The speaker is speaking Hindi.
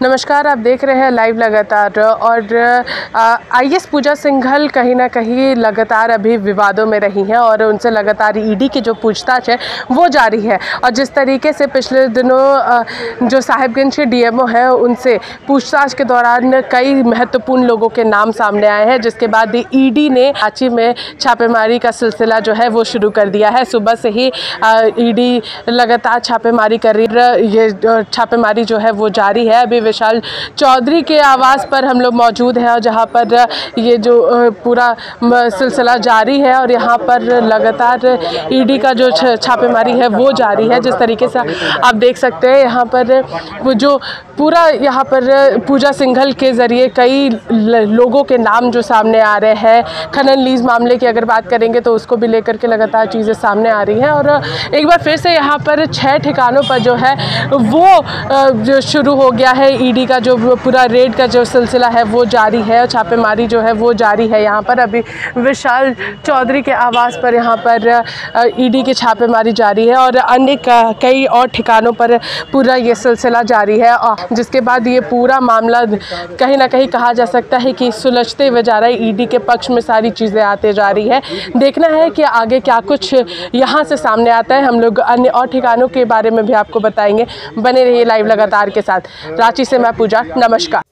नमस्कार, आप देख रहे हैं लाइव लगातार और आई एस पूजा सिंघल कहीं ना कहीं लगातार अभी विवादों में रही हैं और उनसे लगातार ईडी की जो पूछताछ है, वो जारी है। और जिस तरीके से पिछले दिनों जो साहिबगंज के डीएमओ हैं, उनसे पूछताछ के दौरान कई महत्वपूर्ण लोगों के नाम सामने आए हैं, जिसके बाद ईडी ने रांची में छापेमारी का सिलसिला जो है, वो शुरू कर दिया है। सुबह से ही ईडी लगातार छापेमारी कर रही ये छापेमारी जो है, वो जारी है। अभी विशाल चौधरी के आवास पर हम लोग मौजूद हैं और जहाँ पर ये जो पूरा सिलसिला जारी है और यहाँ पर लगातार ईडी का जो छापेमारी है वो जारी है। जिस तरीके से आप देख सकते हैं, यहाँ पर वो जो पूरा यहाँ पर पूजा सिंघल के ज़रिए कई लोगों के नाम जो सामने आ रहे हैं, खनन लीज मामले की अगर बात करेंगे तो उसको भी लेकर के लगातार चीज़ें सामने आ रही हैं। और एक बार फिर से यहाँ पर छः ठिकानों पर जो है वो जो शुरू हो गया है ईडी का जो पूरा रेड का जो सिलसिला है, वो जारी है छापेमारी जो है, वो जारी है यहाँ पर। अभी विशाल चौधरी के आवास पर यहाँ पर ईडी की छापेमारी जारी है और अन्य कई और ठिकानों पर पूरा ये सिलसिला जारी है जिसके बाद ये पूरा मामला कहीं ना कहीं कहा जा सकता है कि सुलझते हुए जा रहा है। ईडी के पक्ष में सारी चीज़ें आते जा रही है। देखना है कि आगे क्या कुछ यहाँ से सामने आता है। हम लोग अन्य और ठिकानों के बारे में भी आपको बताएँगे। बने रहिए लाइव लगातार के साथ। रांची से मैं पूजा नमस्कार।